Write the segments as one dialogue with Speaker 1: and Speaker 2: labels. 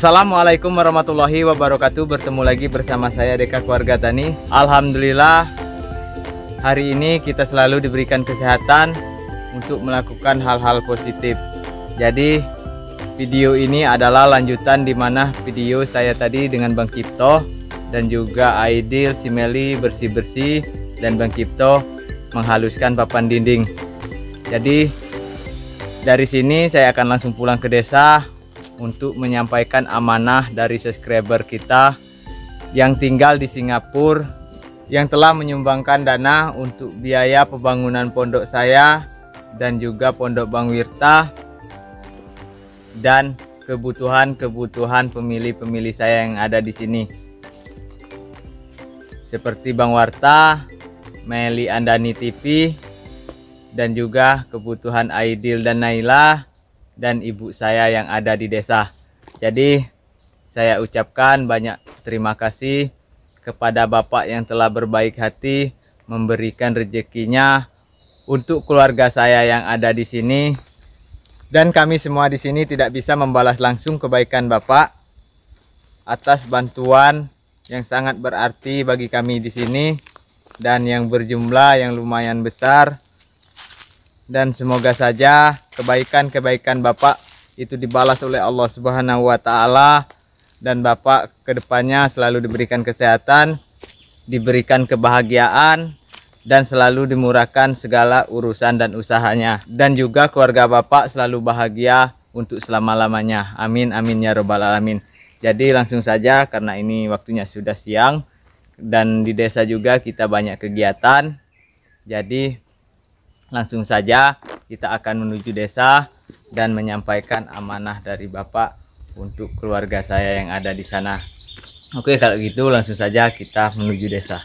Speaker 1: Assalamualaikum warahmatullahi wabarakatuh. Bertemu lagi bersama saya Deka Keluarga Tani. Alhamdulillah Hari ini kita selalu diberikan kesehatan Untuk melakukan hal-hal positif. Jadi video ini adalah lanjutan di mana video saya tadi dengan Bang Cipto Dan juga Aidil, Simeli bersih-bersih Dan Bang Cipto menghaluskan papan dinding. Jadi dari sini saya akan langsung pulang ke desa untuk menyampaikan amanah dari subscriber kita yang tinggal di Singapura yang telah menyumbangkan dana untuk biaya pembangunan pondok saya dan juga pondok Bang Wirta dan kebutuhan-kebutuhan pemilih-pemilih saya yang ada di sini. Seperti Bang Warta, Meli Andani TV dan juga kebutuhan Aidil dan Naila dan ibu saya yang ada di desa. Jadi saya ucapkan banyak terima kasih kepada Bapak yang telah berbaik hati memberikan rezekinya untuk keluarga saya yang ada di sini dan kami semua di sini tidak bisa membalas langsung kebaikan Bapak atas bantuan yang sangat berarti bagi kami di sini dan yang berjumlah yang lumayan besar dan semoga saja kebaikan-kebaikan Bapak itu dibalas oleh Allah Subhanahu wa taala dan Bapak ke depannya selalu diberikan kesehatan, diberikan kebahagiaan dan selalu dimurahkan segala urusan dan usahanya dan juga keluarga Bapak selalu bahagia untuk selama-lamanya. Amin amin ya robbal alamin. Jadi langsung saja karena ini waktunya sudah siang dan di desa juga kita banyak kegiatan. Jadi langsung saja kita akan menuju desa dan menyampaikan amanah dari Bapak untuk keluarga saya yang ada di sana. Oke, kalau gitu langsung saja kita menuju desa.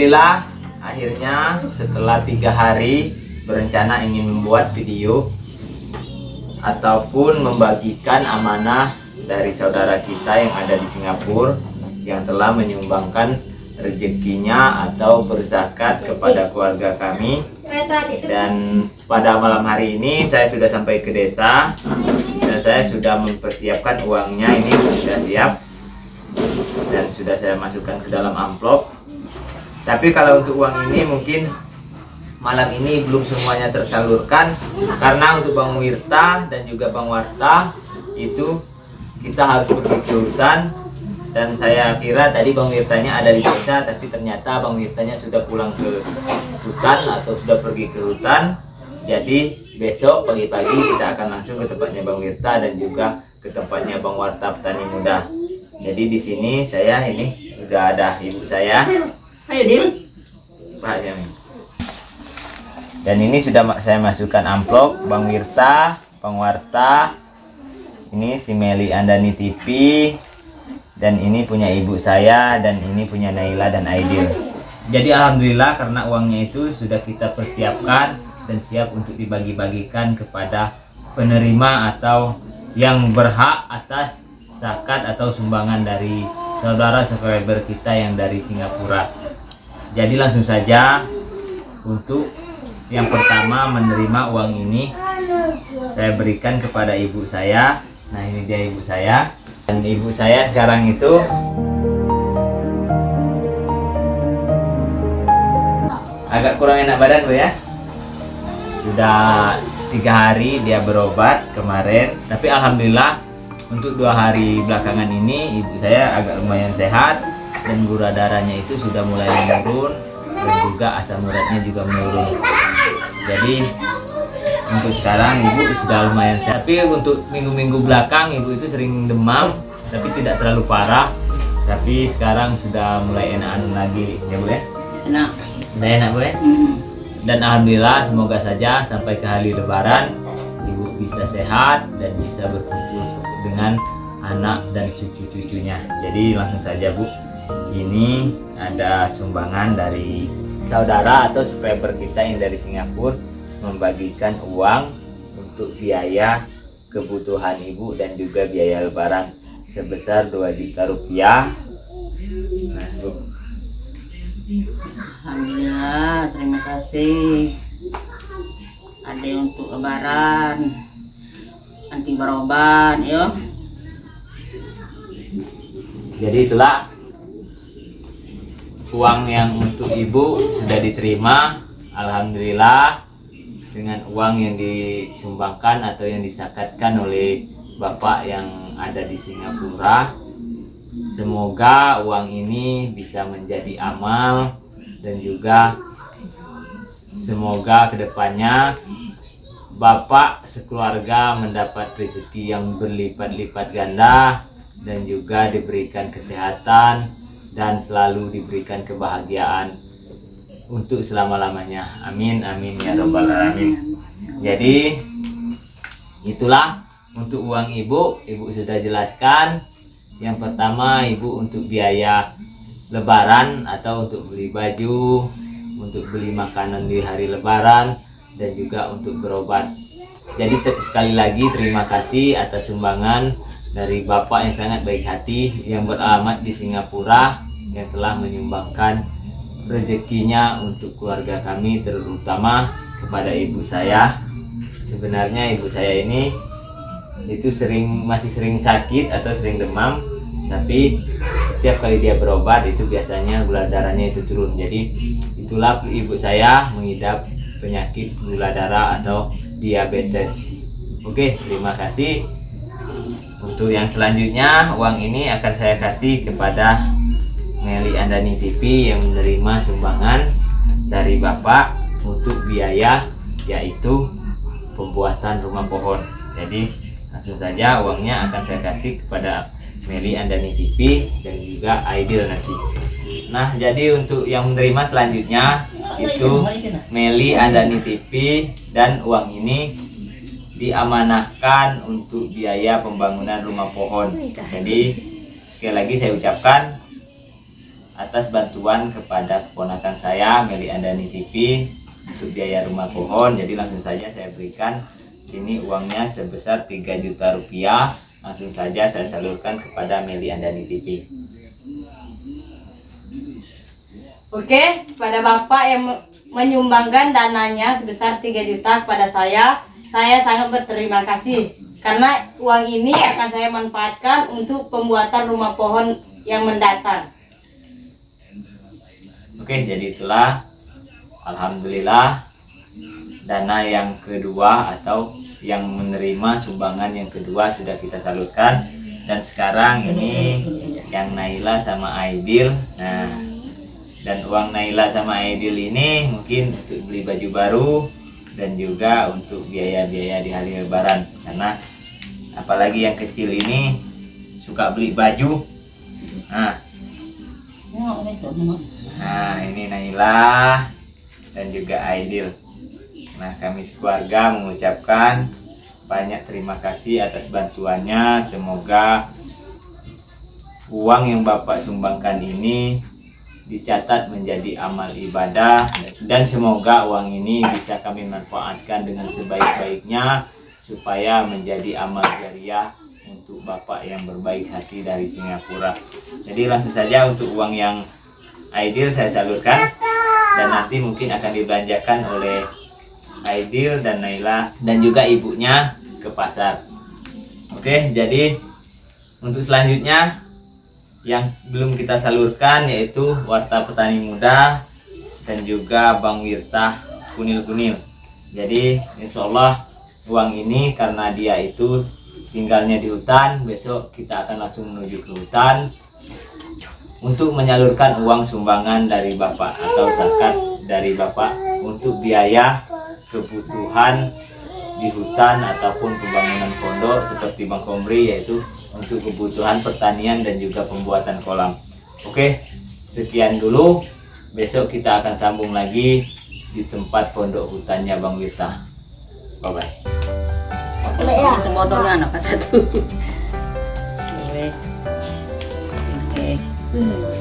Speaker 1: Alhamdulillah akhirnya setelah tiga hari berencana ingin membuat video ataupun membagikan amanah dari saudara kita yang ada di Singapura yang telah menyumbangkan rezekinya atau berzakat kepada keluarga kami. Dan pada malam hari ini saya sudah sampai ke desa dan saya sudah mempersiapkan uangnya ini sudah siap dan sudah saya masukkan ke dalam amplop tapi kalau untuk uang ini mungkin malam ini belum semuanya tersalurkan. Karena untuk Bang Wirta dan juga Bang Warta itu kita harus pergi ke hutan. Dan saya kira tadi Bang Wirtanya ada di desa tapi ternyata Bang Wirtanya sudah pulang ke hutan atau sudah pergi ke hutan. Jadi besok pagi-pagi kita akan langsung ke tempatnya Bang Wirta dan juga ke tempatnya Bang Warta Petani Muda. Jadi di sini saya ini sudah ada ibu saya ayo Pak Yamin dan ini sudah saya masukkan amplop Bang Wirta Bang Warta. Ini si Meli Andani TV dan ini punya ibu saya dan ini punya Naila dan Aidil. Jadi alhamdulillah karena uangnya itu sudah kita persiapkan dan siap untuk dibagi-bagikan kepada penerima atau yang berhak atas zakat atau sumbangan dari saudara subscriber kita yang dari Singapura jadi langsung saja untuk yang pertama menerima uang ini saya berikan kepada ibu saya. Nah ini dia ibu saya. Dan ibu saya sekarang itu agak kurang enak badan bu ya. Sudah tiga hari dia berobat kemarin. Tapi alhamdulillah untuk dua hari belakangan ini ibu saya agak lumayan sehat dan gula darahnya itu sudah mulai menurun dan juga asam uratnya juga menurun. Jadi untuk sekarang ibu sudah lumayan sehat. Tapi untuk minggu-minggu belakang ibu itu sering demam tapi tidak terlalu parah. Tapi sekarang sudah mulai enakan lagi ya bu ya?
Speaker 2: Enak.
Speaker 1: Udah enak bu ya?
Speaker 2: Hmm.
Speaker 1: dan alhamdulillah semoga saja sampai ke hari lebaran ibu bisa sehat dan bisa berkumpul dengan anak dan cucu-cucunya. Jadi langsung saja bu ini ada sumbangan dari saudara atau subscriber kita yang dari Singapura membagikan uang untuk biaya kebutuhan ibu dan juga biaya lebaran sebesar 2 juta rupiah. Nah bu
Speaker 2: Alhamdulillah terima kasih. Ada untuk lebaran anti baroban yo.
Speaker 1: Jadi itulah uang yang untuk ibu sudah diterima Alhamdulillah. Dengan uang yang disumbangkan atau yang disakatkan oleh bapak yang ada di Singapura. Semoga uang ini bisa menjadi amal dan juga semoga ke depannya bapak sekeluarga mendapat rezeki yang berlipat-lipat ganda dan juga diberikan kesehatan dan selalu diberikan kebahagiaan untuk selama-lamanya. Amin amin ya robbal alamin. Jadi itulah untuk uang ibu, ibu sudah jelaskan. Yang pertama ibu untuk biaya lebaran atau untuk beli baju, untuk beli makanan di hari lebaran dan juga untuk berobat. Jadi sekali lagi terima kasih atas sumbangan dari Bapak yang sangat baik hati yang beralamat di Singapura yang telah menyumbangkan rezekinya untuk keluarga kami terutama kepada ibu saya. Sebenarnya ibu saya ini itu sering masih sering sakit atau sering demam tapi setiap kali dia berobat itu biasanya gula darahnya itu turun. Jadi itulah ibu saya mengidap penyakit gula darah atau diabetes. Oke terima kasih. Untuk yang selanjutnya uang ini akan saya kasih kepada Meli Andani TV yang menerima sumbangan dari Bapak untuk biaya yaitu pembuatan rumah pohon. Jadi langsung saja uangnya akan saya kasih kepada Meli Andani TV dan juga Aidil nanti. Nah jadi untuk yang menerima selanjutnya itu Meli Andani TV dan uang ini diamanahkan untuk biaya pembangunan rumah pohon. Jadi sekali lagi saya ucapkan atas bantuan kepada keponakan saya Meli Andani TV untuk biaya rumah pohon jadi langsung saja saya berikan ini uangnya sebesar 3 juta rupiah langsung saja saya salurkan kepada Meli Andani TV.
Speaker 3: Oke, pada Bapak yang me- menyumbangkan dananya sebesar 3 juta kepada saya, saya sangat berterima kasih. Karena uang ini akan saya manfaatkan untuk pembuatan rumah pohon yang mendatang.
Speaker 1: Oke, jadi itulah alhamdulillah dana yang kedua atau yang menerima sumbangan yang kedua sudah kita salurkan dan sekarang ini yang Naila sama Aidil. Nah, dan uang Naila sama Aidil ini mungkin untuk beli baju baru dan juga untuk biaya-biaya di hari lebaran karena apalagi yang kecil ini suka beli baju. Nah. Nah, ini Naila dan juga Aidil. Nah, kami sekeluarga mengucapkan banyak terima kasih atas bantuannya. Semoga uang yang Bapak sumbangkan ini dicatat menjadi amal ibadah dan semoga uang ini bisa kami manfaatkan dengan sebaik-baiknya supaya menjadi amal jariah untuk Bapak yang berbaik hati dari Singapura. Jadi langsung saja untuk uang yang Aidil saya salurkan dan nanti mungkin akan dibelanjakan oleh Aidil dan Naila dan juga ibunya ke pasar. Oke, jadi untuk selanjutnya yang belum kita salurkan yaitu Warta Petani Muda dan juga Bang Wirtah Kunil-Kunil. Jadi insya Allah uang ini karena dia itu tinggalnya di hutan, besok kita akan langsung menuju ke hutan untuk menyalurkan uang sumbangan dari Bapak atau zakat dari Bapak untuk biaya kebutuhan di hutan ataupun pembangunan pondok seperti Bang Komri yaitu untuk kebutuhan pertanian dan juga pembuatan kolam. Oke, sekian dulu. Besok kita akan sambung lagi di tempat pondok hutannya Bang Wirta. Bye bye.
Speaker 2: Boleh ya? Sebodoh anak satu. Oke.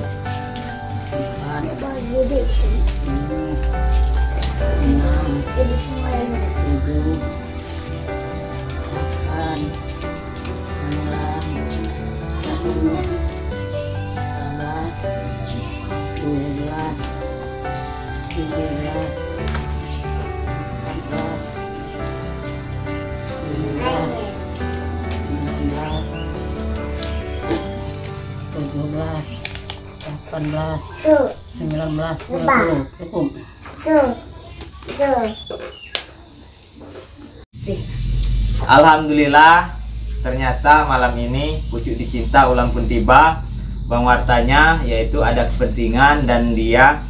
Speaker 2: 19 20 cukup
Speaker 1: Alhamdulillah ternyata malam ini pucuk dicinta ulang pun tiba. Bang Wartanya yaitu ada kepentingan dan dia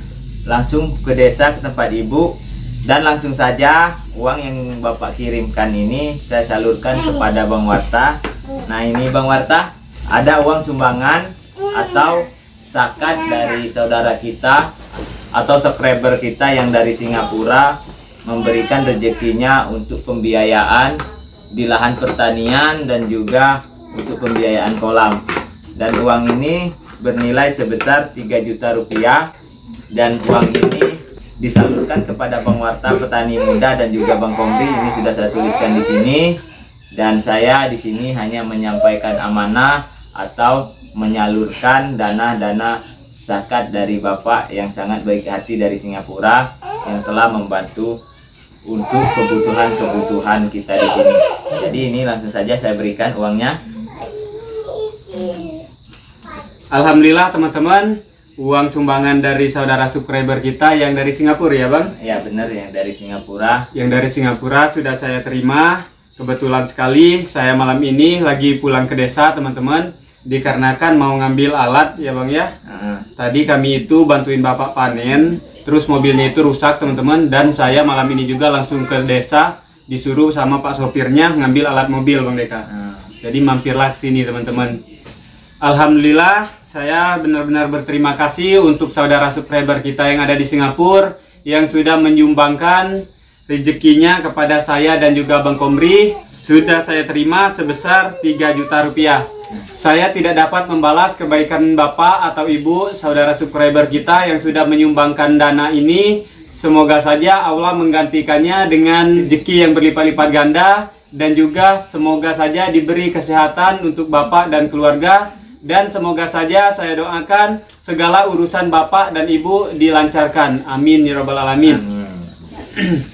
Speaker 1: langsung ke desa ke tempat ibu. Dan langsung saja uang yang Bapak kirimkan ini saya salurkan kepada Bang Warta. Nah ini Bang Warta ada uang sumbangan atau zakat dari saudara kita atau subscriber kita yang dari Singapura memberikan rezekinya untuk pembiayaan di lahan pertanian dan juga untuk pembiayaan kolam. Dan uang ini bernilai sebesar 3 juta rupiah dan uang ini disalurkan kepada Bang Warta petani muda dan juga Bang Komri ini sudah saya tuliskan di sini dan saya di sini hanya menyampaikan amanah atau menyalurkan dana-dana zakat dari Bapak yang sangat baik hati dari Singapura yang telah membantu untuk kebutuhan-kebutuhan kita di sini. Jadi ini langsung saja saya berikan uangnya.
Speaker 4: Alhamdulillah teman-teman, uang sumbangan dari saudara subscriber kita yang dari Singapura ya bang.
Speaker 1: Ya benar yang dari Singapura.
Speaker 4: Yang dari Singapura sudah saya terima. Kebetulan sekali saya malam ini lagi pulang ke desa teman-teman. Dikarenakan mau ngambil alat ya bang ya.
Speaker 1: Heeh.
Speaker 4: Tadi kami itu bantuin bapak panen, terus mobilnya itu rusak teman-teman. Dan saya malam ini juga langsung ke desa disuruh sama pak sopirnya ngambil alat mobil bang Deka.
Speaker 1: Heeh.
Speaker 4: Jadi mampirlah sini teman-teman. Alhamdulillah saya benar-benar berterima kasih untuk saudara subscriber kita yang ada di Singapura yang sudah menyumbangkan rezekinya kepada saya dan juga Bang Komri. Sudah saya terima sebesar 3 juta rupiah. Saya tidak dapat membalas kebaikan Bapak atau Ibu saudara subscriber kita yang sudah menyumbangkan dana ini. Semoga saja Allah menggantikannya dengan rezeki yang berlipat-lipat ganda dan juga semoga saja diberi kesehatan untuk Bapak dan keluarga dan semoga saja saya doakan segala urusan Bapak dan Ibu dilancarkan. Amin ya rabbal alamin.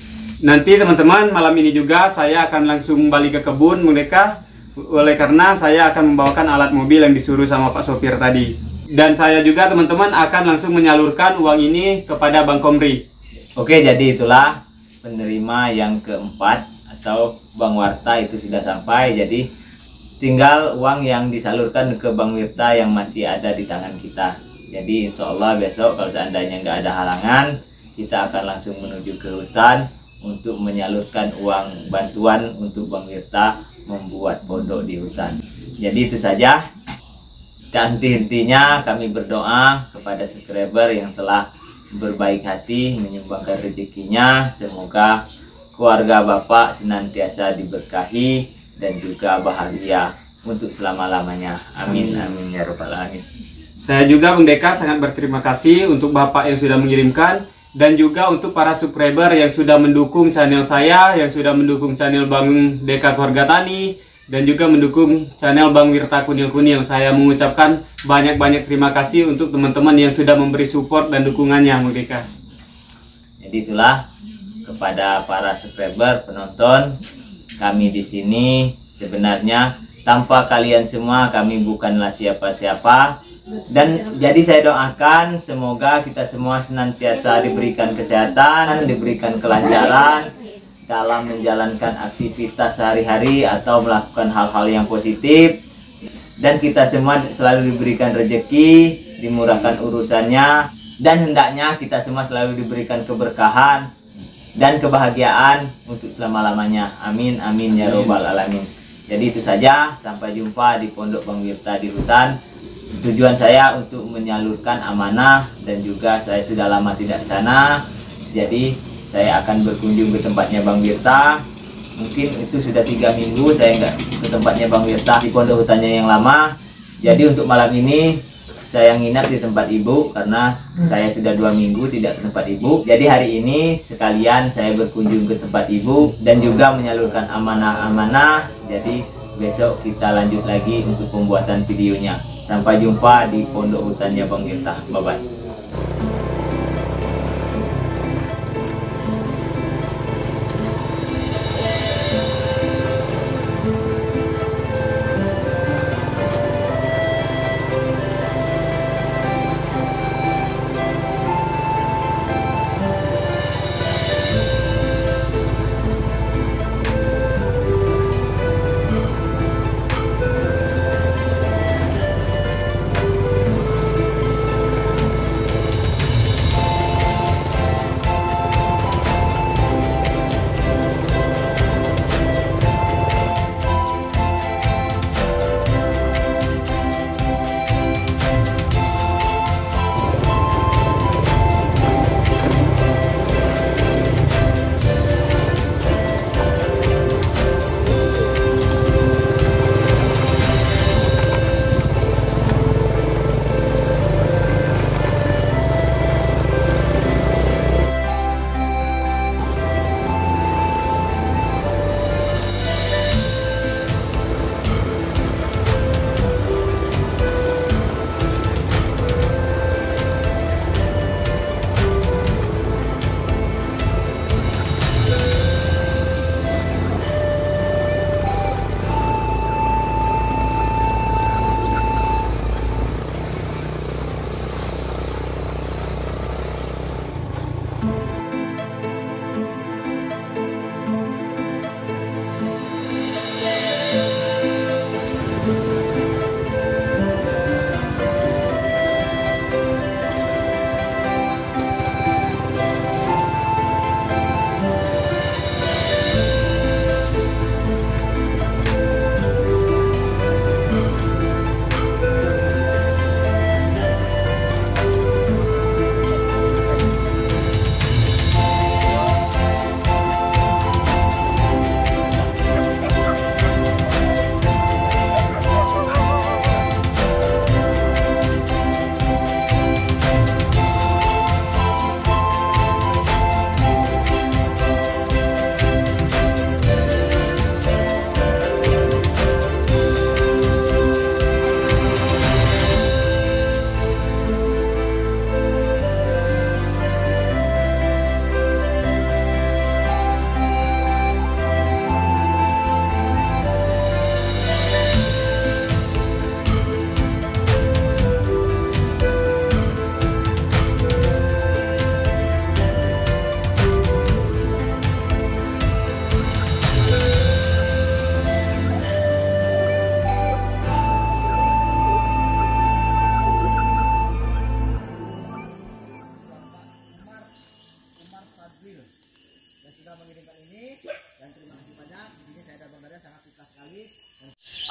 Speaker 4: Nanti teman-teman malam ini juga saya akan langsung balik ke kebun mereka oleh karena saya akan membawakan alat mobil yang disuruh sama Pak sopir tadi. Dan saya juga teman-teman akan langsung menyalurkan uang ini kepada Bang Komri.
Speaker 1: Oke, jadi itulah penerima yang keempat atau Bang Warta itu sudah sampai. Jadi tinggal uang yang disalurkan ke Bang Wirta yang masih ada di tangan kita. Jadi insya Allah besok kalau seandainya nggak ada halangan, kita akan langsung menuju ke hutan untuk menyalurkan uang bantuan untuk Bang Wirta membuat pondok di hutan. Jadi itu saja. Dan intinya kami berdoa kepada subscriber yang telah berbaik hati menyumbangkan rezekinya. Semoga keluarga Bapak senantiasa diberkahi dan juga bahagia untuk selama-lamanya. Amin amin ya rabbal alamin.
Speaker 4: Saya juga Bang Deka sangat berterima kasih untuk Bapak yang sudah mengirimkan dan juga untuk para subscriber yang sudah mendukung channel saya, yang sudah mendukung channel Bang Deka Keluarga Tani dan juga mendukung channel Bang Wirta Kunil Kunil. Saya mengucapkan banyak-banyak terima kasih untuk teman-teman yang sudah memberi support dan dukungannya Bang Deka.
Speaker 1: Jadi itulah kepada para subscriber, penonton, kami di sini sebenarnya tanpa kalian semua kami bukanlah siapa-siapa dan jadi saya doakan semoga kita semua senantiasa diberikan kesehatan, diberikan kelancaran dalam menjalankan aktivitas sehari-hari atau melakukan hal-hal yang positif dan kita semua selalu diberikan rezeki, dimurahkan urusannya dan hendaknya kita semua selalu diberikan keberkahan dan kebahagiaan untuk selama-lamanya. Amin amin ya robbal alamin. Jadi itu saja, sampai jumpa di Pondok Bang di hutan tujuan saya untuk menyalurkan amanah dan juga saya sudah lama tidak di sana. Jadi saya akan berkunjung ke tempatnya Bang Wirta. Mungkin itu sudah tiga minggu saya nggak ke tempatnya Bang Wirta di pondok hutannya yang lama. Jadi untuk malam ini saya nginap di tempat ibu karena saya sudah dua minggu tidak ke tempat ibu. Jadi hari ini sekalian saya berkunjung ke tempat ibu dan juga menyalurkan amanah-amanah. Jadi besok kita lanjut lagi untuk pembuatan videonya Sampai jumpa di pondok hutannya Bang Yunta. Bye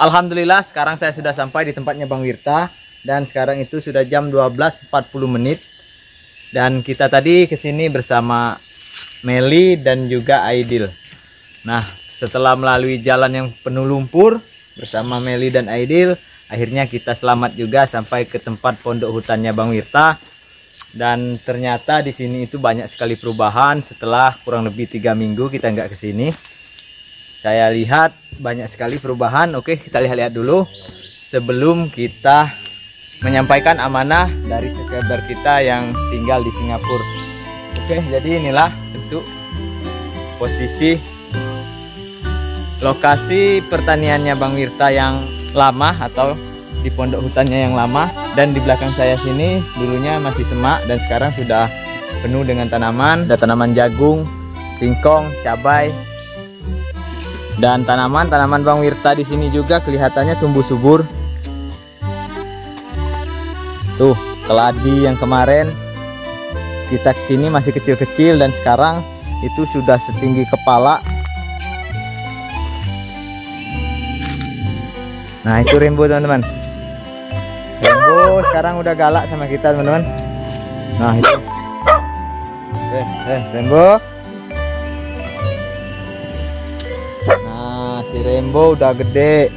Speaker 1: Alhamdulillah sekarang saya sudah sampai di tempatnya Bang Wirta. Dan sekarang itu sudah jam 12.40 menit. Dan kita tadi ke sini bersama Meli dan juga Aidil. Nah setelah melalui jalan yang penuh lumpur bersama Meli dan Aidil, akhirnya kita selamat juga sampai ke tempat pondok hutannya Bang Wirta. Dan ternyata di sini itu banyak sekali perubahan setelah kurang lebih tiga minggu kita nggak ke sini saya lihat banyak sekali perubahan. Oke kita lihat-lihat dulu. Sebelum kita menyampaikan amanah dari subscriber kita yang tinggal di Singapura. Oke jadi inilah bentuk posisi lokasi pertaniannya Bang Wirta yang lama atau di pondok hutannya yang lama. Dan di belakang saya sini dulunya masih semak dan sekarang sudah penuh dengan tanaman. Ada tanaman jagung singkong cabai dan tanaman-tanaman Bang Wirta di sini juga kelihatannya tumbuh subur tuh keladi yang kemarin kita ke sini masih kecil-kecil dan sekarang itu sudah setinggi kepala nah itu rainbow teman-teman Rembo sekarang udah galak sama kita teman-teman. Nah itu. Eh, eh Rembo. Si Rembo udah gede.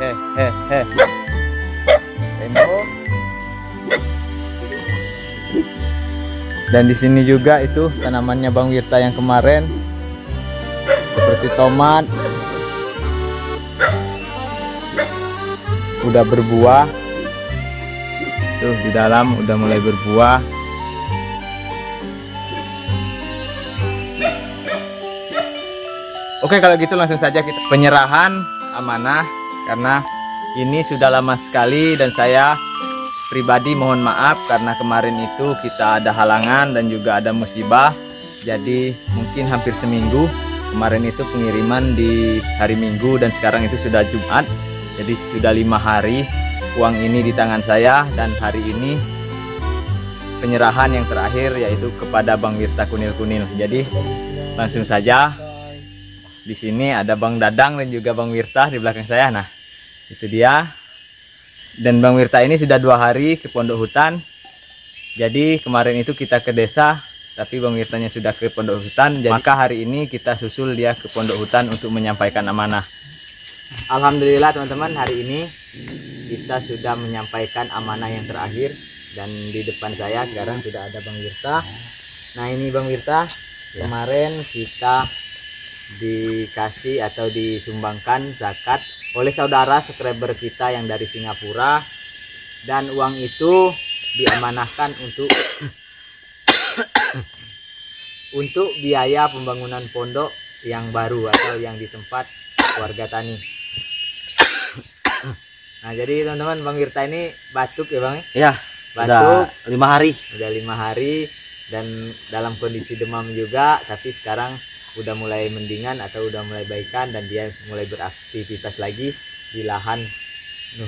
Speaker 1: Eh, eh, eh, eh. Rembo. Dan di sini juga itu tanamannya Bang Wirta yang kemarin seperti tomat, udah berbuah tuh di dalam udah mulai berbuah Oke kalau gitu langsung saja kita penyerahan amanah karena ini sudah lama sekali dan saya pribadi mohon maaf karena kemarin itu kita ada halangan dan juga ada musibah. Jadi mungkin hampir seminggu kemarin itu pengiriman di hari Minggu dan sekarang itu sudah Jumat. Jadi sudah lima hari uang ini di tangan saya dan hari ini penyerahan yang terakhir yaitu kepada Bang Wirta Kunil Kunil jadi langsung saja di sini ada Bang Dadang dan juga Bang Wirta di belakang saya. Nah itu dia. Dan Bang Wirta ini sudah dua hari ke pondok hutan. Jadi kemarin itu kita ke desa tapi Bang Wirtanya sudah ke pondok hutan. Jadi maka hari ini kita susul dia ke pondok hutan untuk menyampaikan amanah. Alhamdulillah teman-teman hari ini kita sudah menyampaikan amanah yang terakhir. Dan di depan saya sekarang sudah ada Bang Wirta nah ini Bang Wirta kemarin kita dikasih atau disumbangkan zakat oleh saudara subscriber kita yang dari Singapura dan uang itu diamanahkan untuk untuk biaya pembangunan pondok yang baru atau yang di tempat warga tani. Nah jadi teman-teman Bang Wirta ini batuk ya Bang?
Speaker 2: Ya,
Speaker 1: Batuk
Speaker 2: udah lima hari.
Speaker 1: udah lima hari dan dalam kondisi demam juga tapi sekarang udah mulai mendingan atau udah mulai baikan dan dia mulai beraktivitas lagi di lahan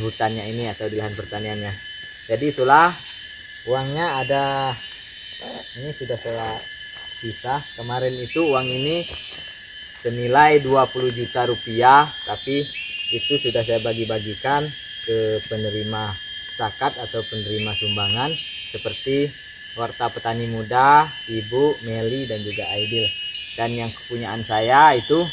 Speaker 1: hutannya ini atau di lahan pertaniannya. Jadi itulah uangnya ada. Ini sudah saya sisa kemarin itu uang ini senilai 20 juta rupiah tapi itu sudah saya bagi-bagikan ke penerima zakat atau penerima sumbangan seperti Warta Petani Muda, Ibu Meli dan juga Aidil. Dan yang kepunyaan saya itu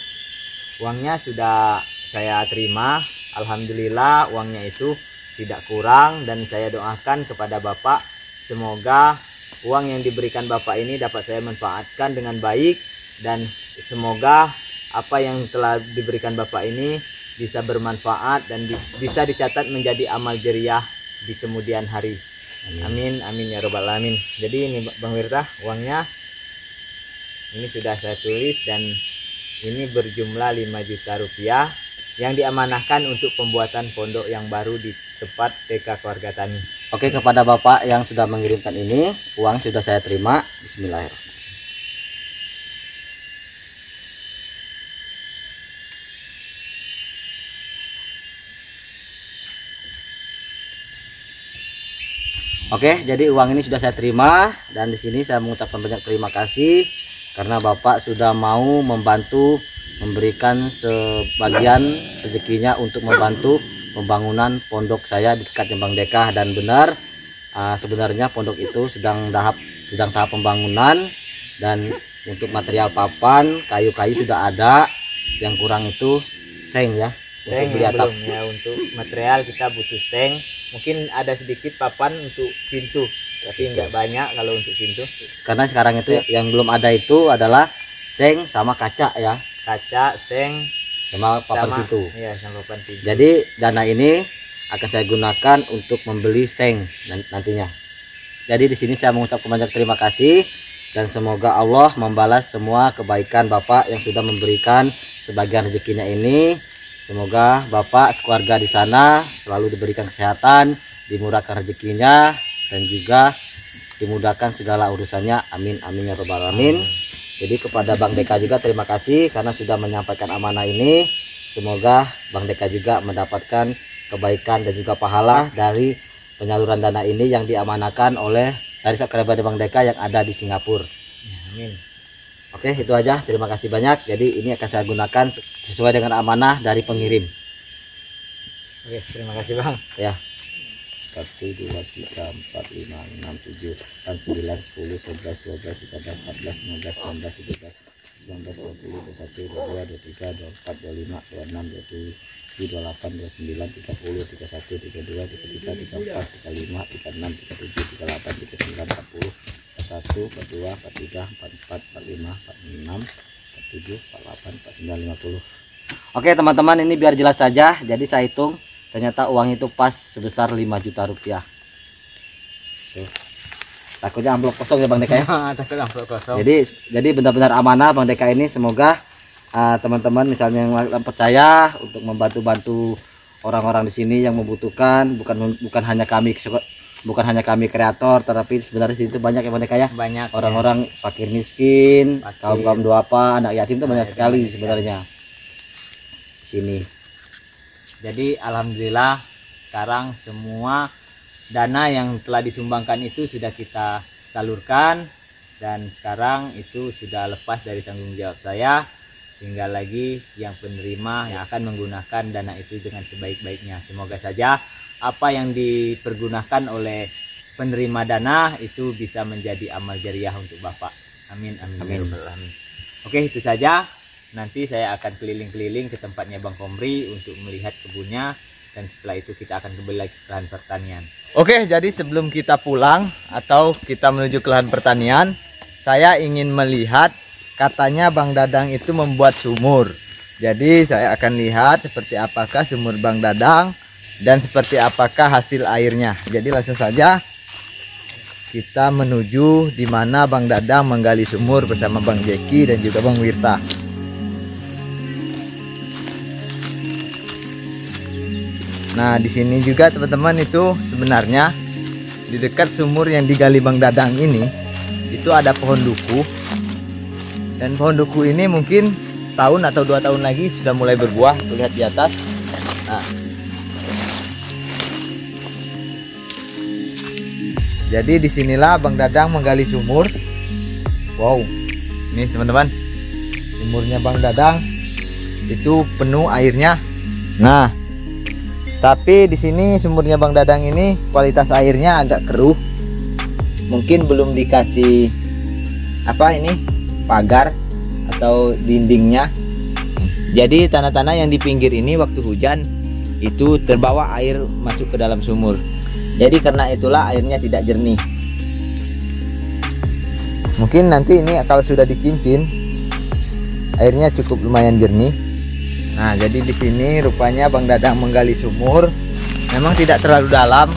Speaker 1: uangnya sudah saya terima. Alhamdulillah uangnya itu tidak kurang dan saya doakan kepada Bapak semoga uang yang diberikan Bapak ini dapat saya manfaatkan dengan baik dan semoga apa yang telah diberikan Bapak ini bisa bermanfaat dan di- bisa dicatat menjadi amal jeriah di kemudian hari. Amin amin ya robbal alamin. Jadi ini Bang Wirta uangnya ini sudah saya tulis dan ini berjumlah 5 juta rupiah yang diamanahkan untuk pembuatan pondok yang baru di tempat TK Keluarga Tani.
Speaker 2: Oke kepada Bapak yang sudah mengirimkan ini, uang sudah saya terima. Bismillahirrahmanirrahim. Oke, jadi uang ini sudah saya terima dan di sini saya mengucapkan banyak terima kasih karena Bapak sudah mau membantu memberikan sebagian rezekinya untuk membantu pembangunan pondok saya di dekat Jembang Deka dan benar uh, sebenarnya pondok itu sedang tahap sedang tahap pembangunan. Dan untuk material papan kayu-kayu sudah ada. Yang kurang itu seng ya
Speaker 1: Seng
Speaker 2: untuk atap.
Speaker 1: belum ya. Untuk material kita butuh seng. Mungkin ada sedikit papan untuk pintu tapi nggak banyak kalau untuk pintu.
Speaker 2: Karena sekarang itu yang belum ada itu adalah seng sama kaca ya.
Speaker 1: Kaca seng
Speaker 2: sama papan
Speaker 1: sama
Speaker 2: pintu.
Speaker 1: iya sama papan pintu.
Speaker 2: Jadi dana ini akan saya gunakan untuk membeli seng nan- nantinya. Jadi di sini saya mengucapkan banyak terima kasih dan semoga Allah membalas semua kebaikan Bapak yang sudah memberikan sebagian rezekinya ini. Semoga Bapak sekeluarga di sana selalu diberikan kesehatan dimurahkan rezekinya dan juga dimudahkan segala urusannya. Amin amin ya robbal alamin. Jadi kepada Bang Deka juga terima kasih karena sudah menyampaikan amanah ini. Semoga Bang Deka juga mendapatkan kebaikan dan juga pahala dari penyaluran dana ini yang diamanakan oleh dari subscriber Bang Deka yang ada di Singapura.
Speaker 1: Amin.
Speaker 2: Oke itu aja. Terima kasih banyak. Jadi ini akan saya gunakan sesuai dengan amanah dari pengirim.
Speaker 1: Oke terima kasih bang.
Speaker 2: Ya satu dua tiga empat lima enam tujuh delapan sembilan sepuluh sebelas dua belas tiga belas empat belas lima belas enam belas tujuh belas sembilan belas dua puluh dua satu dua dua dua tiga dua empat dua lima dua enam dua tujuh dua delapan dua sembilan tiga puluh tiga satu Oke teman-teman ini biar jelas saja. Jadi saya hitung ternyata uang itu pas sebesar 5 juta rupiah. Tuh. takutnya amplop kosong ya Bang Deka ya?
Speaker 1: Takut amplop kosong.
Speaker 2: Jadi jadi benar-benar amanah Bang Deka ini. Semoga ah, teman-teman misalnya yang percaya untuk membantu-bantu orang-orang di sini yang membutuhkan bukan bukan hanya kami bukan hanya kami kreator tetapi sebenarnya di situ banyak ya Bang Deka ya?
Speaker 1: Banyak
Speaker 2: orang-orang fakir miskin kaum kaum duafa anak yatim itu banyak sekali
Speaker 1: banyak
Speaker 2: sebenarnya. Sini
Speaker 1: Jadi alhamdulillah sekarang semua dana yang telah disumbangkan itu sudah kita salurkan dan sekarang itu sudah lepas dari tanggung jawab saya. Tinggal lagi yang penerima yang akan menggunakan dana itu dengan sebaik-baiknya. Semoga saja apa yang dipergunakan oleh penerima dana itu bisa menjadi amal jariah untuk Bapak. Amin amin,
Speaker 2: Amin.
Speaker 1: Ya alamin. oke itu saja nanti saya akan keliling-keliling ke tempatnya Bang Komri untuk melihat kebunnya dan setelah itu kita akan kembali lagi ke lahan pertanian. Oke, jadi sebelum kita pulang atau kita menuju ke lahan pertanian, saya ingin melihat katanya Bang Dadang itu membuat sumur. Jadi saya akan lihat seperti apakah sumur Bang Dadang dan seperti apakah hasil airnya. Jadi langsung saja kita menuju di mana Bang Dadang menggali sumur bersama Bang Jeki dan juga Bang Wirta. Nah, di sini juga teman-teman itu sebenarnya di dekat sumur yang digali Bang Dadang ini itu ada pohon duku. Dan pohon duku ini mungkin tahun atau dua tahun lagi sudah mulai berbuah. Tuh lihat di atas. Nah. Jadi di sinilah Bang Dadang menggali sumur. Wow, ini teman-teman, sumurnya Bang Dadang itu penuh airnya. Nah, tapi di sini sumurnya Bang Dadang ini kualitas airnya agak keruh. Mungkin belum dikasih apa ini pagar atau dindingnya. Jadi tanah-tanah yang di pinggir ini waktu hujan itu terbawa air masuk ke dalam sumur. Jadi karena itulah airnya tidak jernih. Mungkin nanti ini kalau sudah dicincin airnya cukup lumayan jernih. Nah, jadi di sini rupanya Bang Dadang menggali sumur. Memang tidak terlalu dalam.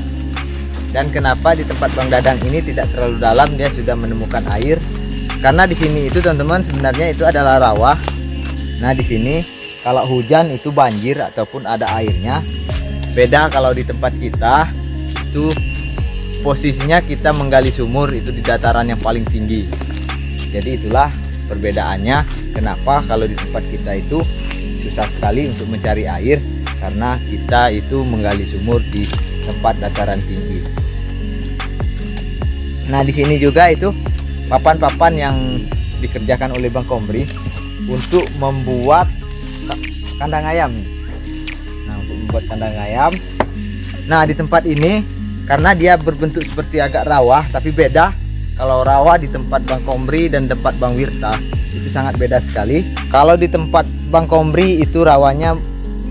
Speaker 1: Dan kenapa di tempat Bang Dadang ini tidak terlalu dalam dia sudah menemukan air? Karena di sini itu teman-teman sebenarnya itu adalah rawa. Nah, di sini kalau hujan itu banjir ataupun ada airnya. Beda kalau di tempat kita itu posisinya kita menggali sumur itu di dataran yang paling tinggi. Jadi itulah perbedaannya kenapa kalau di tempat kita itu susah sekali untuk mencari air karena kita itu menggali sumur di tempat dataran tinggi. Nah, di sini juga itu papan-papan yang dikerjakan oleh Bang Komri untuk membuat ka- kandang ayam. Nah, untuk membuat kandang ayam. Nah, di tempat ini karena dia berbentuk seperti agak rawa tapi beda kalau rawa di tempat Bang Komri dan tempat Bang Wirta itu sangat beda sekali. Kalau di tempat Bang Komri itu rawanya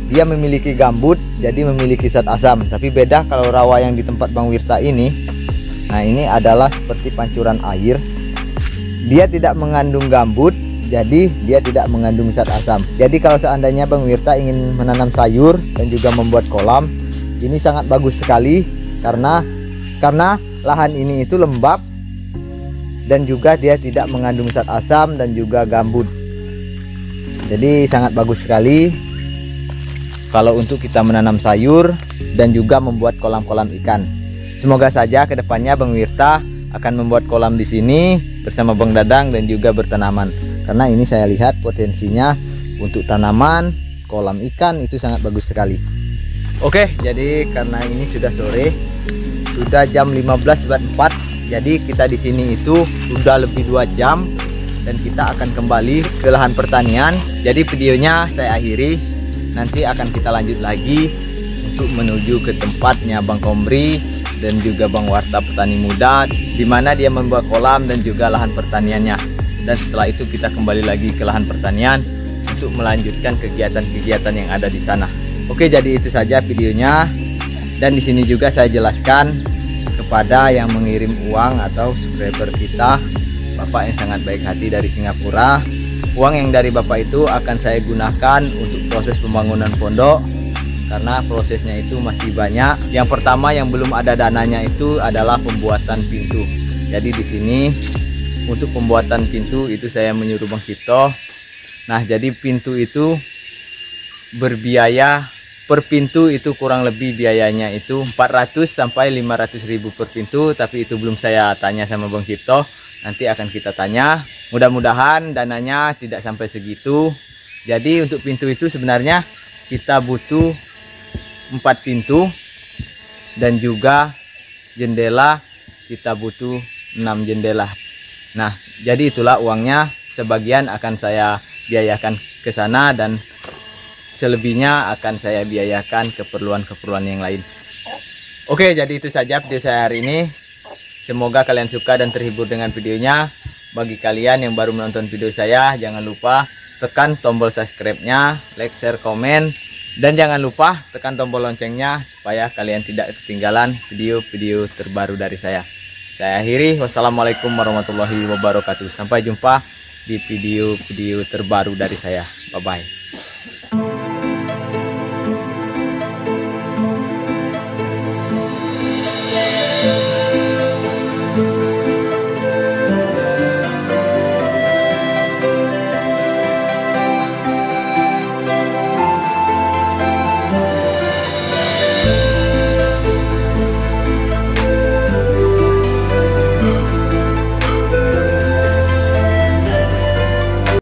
Speaker 1: dia memiliki gambut jadi memiliki zat asam tapi beda kalau rawa yang di tempat Bang Wirta ini nah ini adalah seperti pancuran air. Dia tidak mengandung gambut jadi dia tidak mengandung zat asam jadi kalau seandainya Bang Wirta ingin menanam sayur dan juga membuat kolam ini sangat bagus sekali karena karena lahan ini itu lembab dan juga dia tidak mengandung zat asam dan juga gambut jadi sangat bagus sekali kalau untuk kita menanam sayur dan juga membuat kolam-kolam ikan. Semoga saja ke depannya Bang Wirta akan membuat kolam di sini bersama Bang Dadang dan juga bertanaman. Karena ini saya lihat potensinya untuk tanaman, kolam ikan itu sangat bagus sekali. Oke, jadi karena ini sudah sore, sudah jam 15.4, jadi kita di sini itu sudah lebih dua jam dan kita akan kembali ke lahan pertanian. Jadi videonya saya akhiri. Nanti akan kita lanjut lagi untuk menuju ke tempatnya Bang Komri dan juga Bang Warta Petani Muda di mana dia membuat kolam dan juga lahan pertaniannya. Dan setelah itu kita kembali lagi ke lahan pertanian untuk melanjutkan kegiatan-kegiatan yang ada di sana. Oke jadi itu saja videonya. Dan di sini juga saya jelaskan kepada yang mengirim uang atau subscriber kita Bapak yang sangat baik hati dari Singapura Uang yang dari Bapak itu akan saya gunakan untuk proses pembangunan pondok karena prosesnya itu masih banyak. Yang pertama yang belum ada dananya itu adalah pembuatan pintu. Jadi di sini untuk pembuatan pintu itu saya menyuruh Bang Cipto. Nah, jadi pintu itu berbiaya per pintu itu kurang lebih biayanya itu 400 sampai 500 ribu per pintu tapi itu belum saya tanya sama Bang Cipto nanti akan kita tanya. Mudah-mudahan dananya tidak sampai segitu. Jadi untuk pintu itu sebenarnya kita butuh empat pintu dan juga jendela. Kita butuh enam jendela. Nah jadi itulah uangnya. Sebagian akan saya biayakan ke sana dan selebihnya akan saya biayakan keperluan-keperluan yang lain. Oke jadi itu saja video saya hari ini Semoga kalian suka dan terhibur dengan videonya. Bagi kalian yang baru menonton video saya, jangan lupa tekan tombol subscribe-nya, like, share, komen, dan jangan lupa tekan tombol loncengnya supaya kalian tidak ketinggalan video-video terbaru dari saya. Saya akhiri, wassalamualaikum warahmatullahi wabarakatuh. Sampai jumpa di video-video terbaru dari saya. Bye-bye.